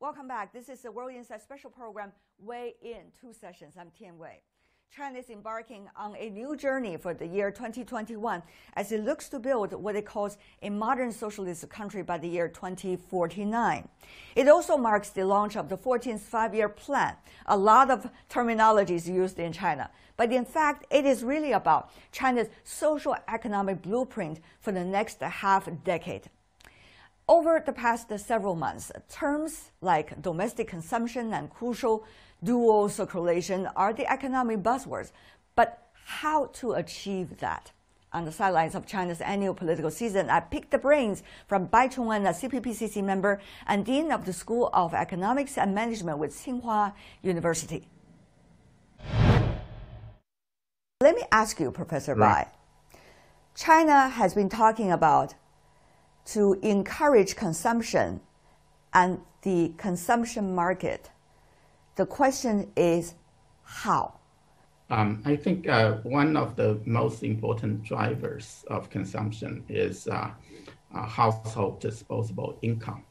Welcome back. This is the World Insight special program, Way In, two sessions. I'm Tian Wei. China is embarking on a new journey for the year 2021 as it looks to build what it calls a modern socialist country by the year 2049. It also marks the launch of the 14th five year plan. A lot of terminology is used in China, but in fact, it is really about China's social economic blueprint for the next half decade. Over the past several months, terms like domestic consumption and crucial dual circulation are the economic buzzwords. But how to achieve that? On the sidelines of China's annual political season, I picked the brains from Bai Chong-En, a CPPCC member and Dean of the School of Economics and Management with Tsinghua University. Let me ask you, Professor right. Bai. China has been talking about to encourage consumption and the consumption market the question is how? Um, I think uh, one of the most important drivers of consumption is uh, uh, household disposable income.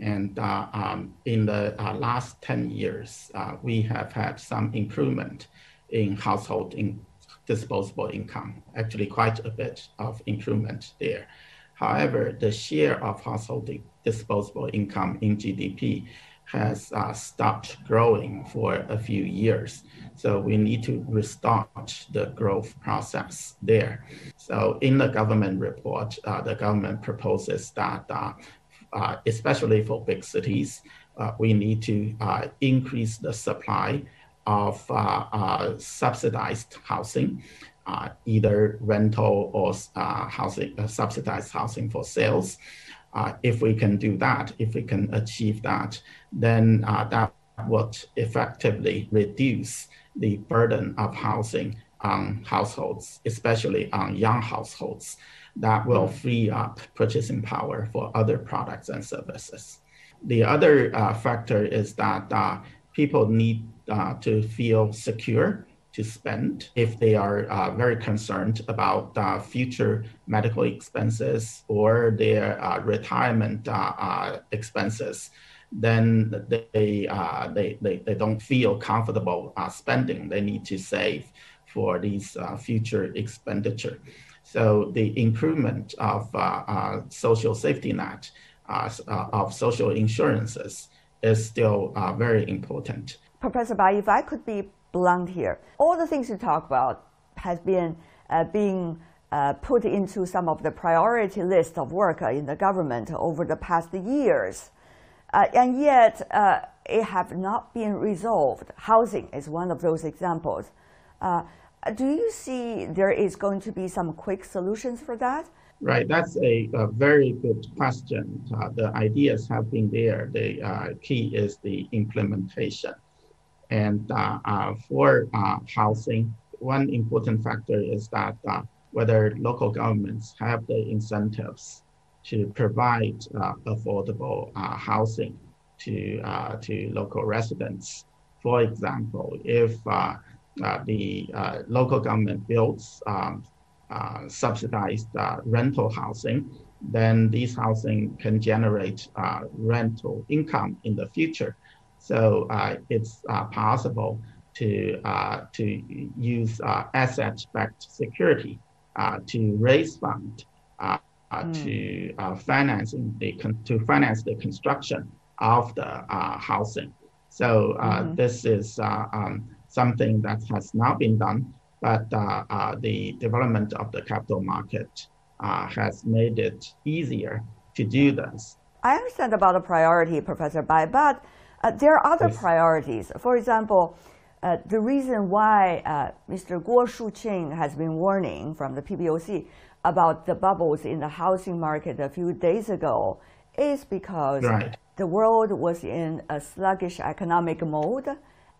And uh, um, in the uh, last 10 years, uh, we have had some improvement in household in disposable income, actually quite a bit of improvement there. However, the share of household disposable income in GDP has uh, stopped growing for a few years. So we need to restart the growth process there. So in the government report, uh, the government proposes that, uh, uh especially for big cities, uh, we need to uh, increase the supply of subsidized housing. Either rental or housing, subsidized housing for sales, uh, if we can do that, if we can achieve that, then uh, that would effectively reduce the burden of housing on households, especially on young households. That will free up purchasing power for other products and services. The other uh, factor is that uh, people need uh, to feel secure to spend if they are uh, very concerned about uh, future medical expenses or their uh, retirement uh, uh, expenses then they, uh, they, they, they don't feel comfortable spending. They need to save for these future expenditure. So the improvement of social safety net of social insurances is still very important. Professor Bai, if I could be blunt here. All the things you talk about has been uh, being uh, put into some of the priority list of work uh, in the government over the past years. Uh, and yet, uh, it have not been resolved. Housing is one of those examples. Uh, do you see there is going to be some quick solutions for that? Right, that's a, a very good question. the ideas have been there. The key is the implementation. And uh, uh, for uh, housing, one important factor is that whether local governments have the incentives to provide affordable housing to, to local residents. For example, if the local government builds um, uh, subsidized uh, rental housing, then these housing can generate uh, rental income in the future. So uh, it's uh, possible to, uh, to use asset-backed security to raise funds mm. to financing the to finance the construction of the housing. So mm-hmm. this is um, something that has not been done, but the development of the capital market has made it easier to do this. I understand about the priority, Professor Bai, but uh, there are other yes. priorities. For example, uh, the reason why uh, Mr. Guo Shuqing has been warning from the PBOC about the bubbles in the housing market a few days ago is because right. the world was in a sluggish economic mode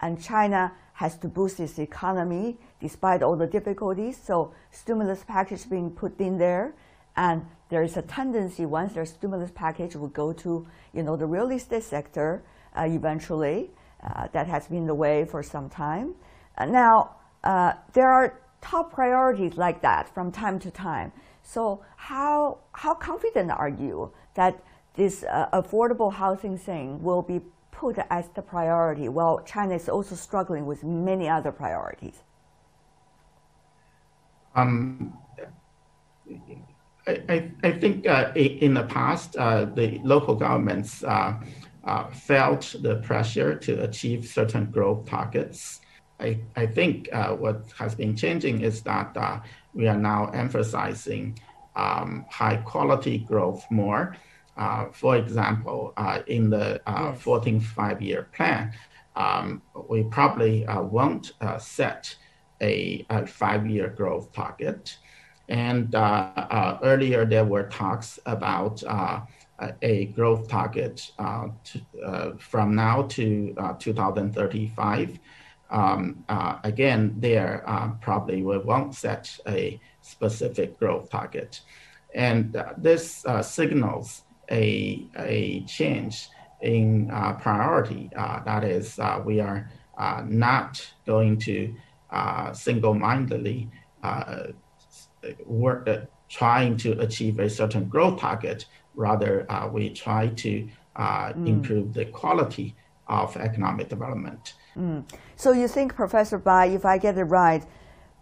and China has to boost its economy despite all the difficulties. So stimulus package being put in there and there is a tendency once their stimulus package will go to you know the real estate sector eventually. Uh, that has been the way for some time. Uh, now, there are top priorities like that from time to time. So how, how confident are you that this affordable housing thing will be put as the priority while China is also struggling with many other priorities? Um, I, I, think uh, in the past, uh, the local governments uh, uh, felt the pressure to achieve certain growth targets. I, I think uh, what has been changing is that uh, we are now emphasizing um, high quality growth more. for example, in the yes. 14th five year plan, um, we probably won't set a, a five year growth target. And uh, uh, earlier there were talks about uh, a growth target to, from now to 2035. Um, again, there probably we won't set a specific growth target. And this signals a, a change in uh, priority. Uh, that is, uh, we are not going to single-mindedly work uh, trying to achieve a certain growth target. Rather, uh, we try to uh, mm. improve the quality of economic development. Mm. So you think, Professor Bai, if I get it right,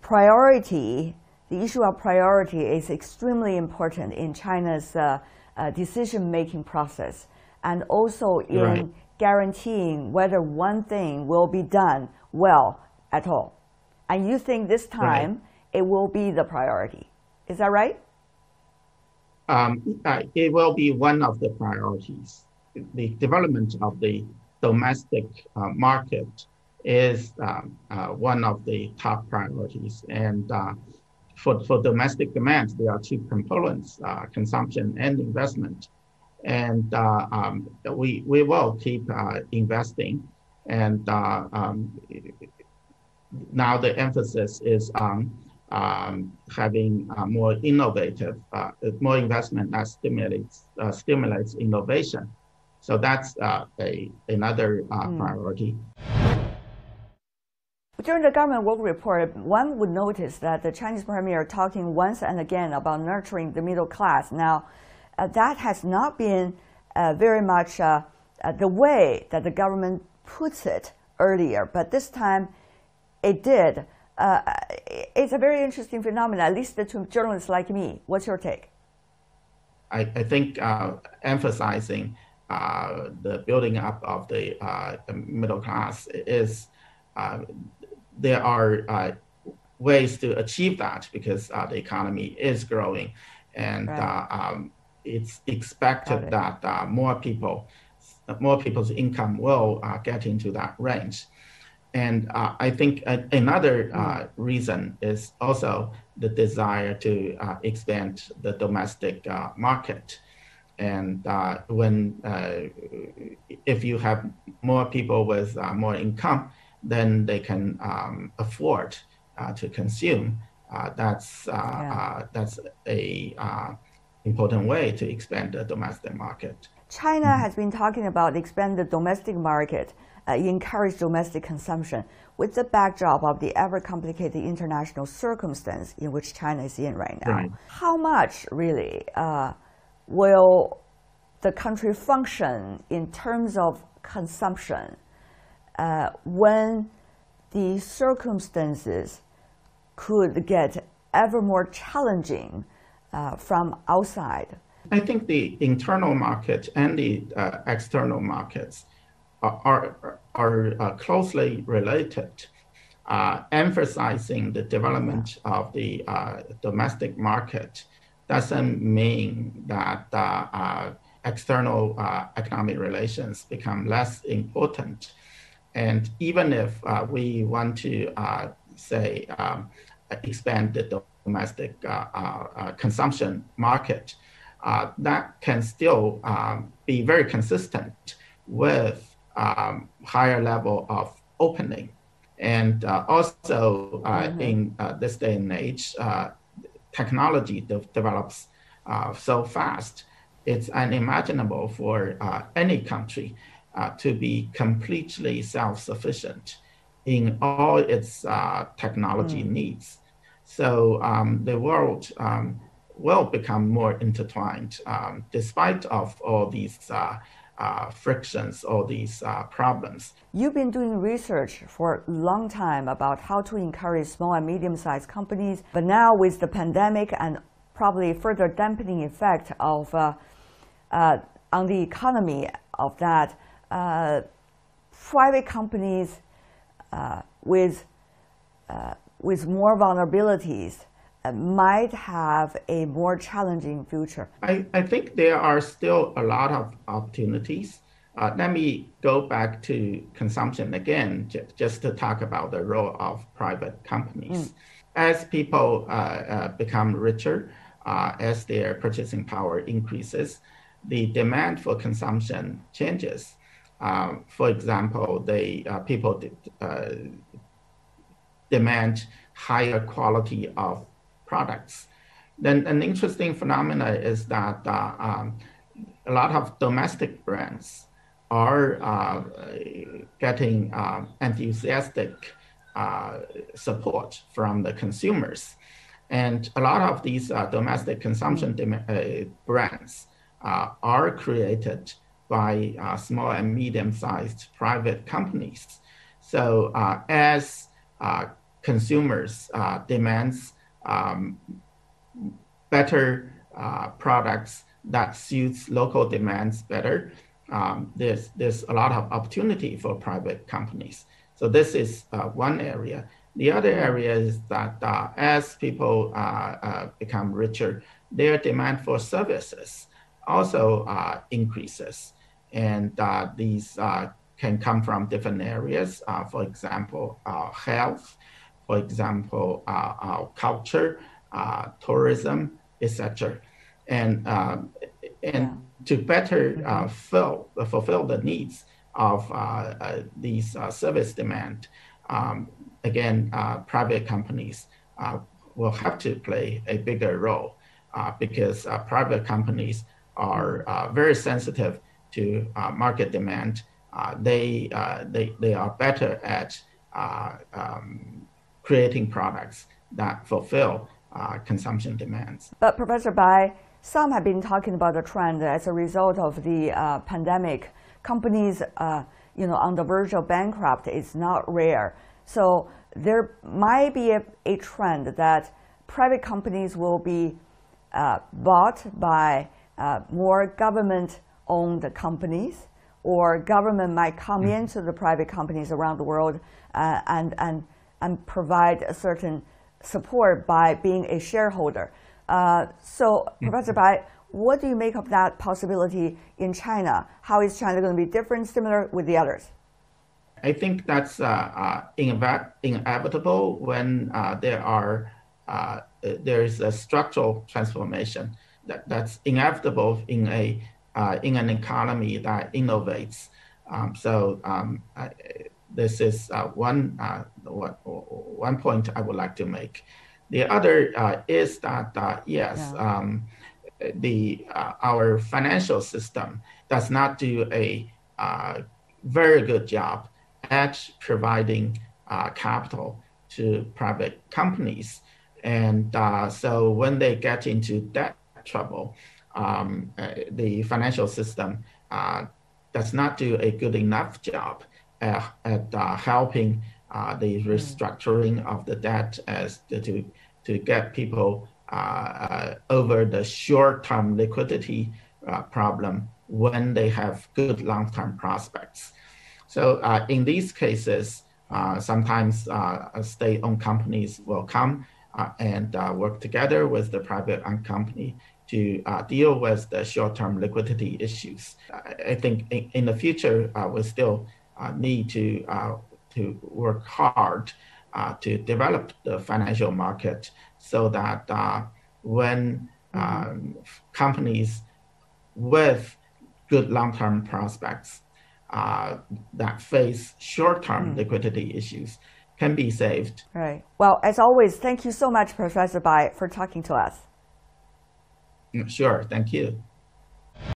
priority, the issue of priority is extremely important in China's uh, uh, decision-making process, and also in right. guaranteeing whether one thing will be done well at all. And you think this time right it will be the priority. Is that right? Um, uh, it will be one of the priorities. The development of the domestic uh, market is um, uh, one of the top priorities. And uh, for, for domestic demand, there are two components, uh, consumption and investment. And uh, um, we, we will keep investing. And um, now the emphasis is on um, having uh, more innovative, uh, more investment that stimulates uh, stimulates innovation. So that's uh, a another mm. priority. During the government work report, one would notice that the Chinese premier talking once and again about nurturing the middle class. Now, uh, that has not been uh, very much the way that the government puts it earlier, but this time it did uh, it's a very interesting phenomenon, at least to journalists like me. What's your take? I, I think uh, emphasizing uh, the building up of the, uh, middle class is uh, there are uh, ways to achieve that because the economy is growing, and right. um, it's expected it. that more people, more people's income will get into that range. And uh, I think another uh, reason is also the desire to uh, expand the domestic uh, market. And uh, when uh, if you have more people with more income, then they can um, afford to consume. that's yeah. that's a important way to expand the domestic market. China mm -hmm. has been talking about expand the domestic market uh, encourage domestic consumption with the backdrop of the ever complicated international circumstance in which China is in right now. Right. How much really uh, will the country function in terms of consumption uh, when the circumstances could get ever more challenging uh, from outside? I think the internal market and the uh, external markets are, are uh, closely related, uh, emphasizing the development of the uh, domestic market doesn't mean that external economic relations become less important. And even if we want to say um, expand the domestic consumption market, that can still um, be very consistent with um, higher level of opening. And uh, also uh, mm-hmm. in uh, this day and age, uh, technology de- develops uh, so fast, it's unimaginable for uh, any country to be completely self-sufficient in all its technology mm. needs. So um, the world um, will become more intertwined, um, despite of all these uh, frictions, all these uh, problems. You've been doing research for a long time about how to encourage small and medium-sized companies, but now with the pandemic and probably further dampening effect of uh, uh on the economy of that, uh, private companies uh, with with more vulnerabilities might have a more challenging future? I, I think there are still a lot of opportunities. Uh, let me go back to consumption again, j- just to talk about the role of private companies. Mm. As people uh, uh, become richer, uh, as their purchasing power increases, the demand for consumption changes. Um, for example, they uh, people uh, demand higher quality of products. Then an interesting phenomenon is that uh, um, a lot of domestic brands are uh, getting uh, enthusiastic uh, support from the consumers. And a lot of these uh, domestic consumption uh, brands are created by small and medium-sized private companies. So as consumers demands um, better uh, products that suits local demands better, um, there's, there's a lot of opportunity for private companies. So this is uh, one area. The other area is that uh, as people uh, uh, become richer, their demand for services also uh, increases. And these can come from different areas. for example, health, for example, uh, uh, culture, uh, tourism, etc. And and yeah. to better mm-hmm. fill fulfill the needs of these service demand, um, again, private companies will have to play a bigger role because private companies are very sensitive to market demand. they, they, they are better at um, creating products that fulfill uh, consumption demands. But Professor Bai, some have been talking about the trend as a result of the uh, pandemic. Companies, uh, you know, on the verge of bankrupt is not rare. So there might be a, a trend that private companies will be uh, bought by uh, more government-owned companies, or government might come mm. into the private companies around the world uh, and and and provide a certain support by being a shareholder. Uh, so, mm-hmm. Professor Bai, what do you make of that possibility in China? How is China going to be different, similar with the others? I think that's uh, uh, inevitable when uh, there are uh, there is a structural transformation that, that's inevitable in a uh, in an economy that innovates. Um, so um, this is uh, one, uh, one point I would like to make. The other uh, is that, uh, yes, yeah. um, the, uh, our financial system does not do a uh, very good job at providing capital to private companies. And so when they get into debt trouble, um, the financial system does not do a good enough job at, at uh, helping uh, the mm. restructuring of the debt as to, to get people uh, over the short-term liquidity problem when they have good long-term prospects. So in these cases, sometimes state-owned companies will come and work together with the private-owned company to uh, deal with the short-term liquidity issues. I think in, in the future, uh, we still uh, need to uh, to work hard uh, to develop the financial market so that when um, companies with good long-term prospects uh, that face short-term mm. liquidity issues can be saved. Right. Well, as always, thank you so much, Professor Bai, for talking to us. Sure. Thank you.